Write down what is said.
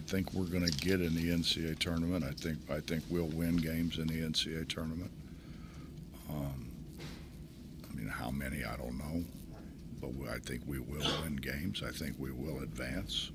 I think we're going to get in the NCAA tournament. I think I think we'll win games in the NCAA tournament. Um, I mean, how many I don't know, but we, I think we will win games. I think we will advance.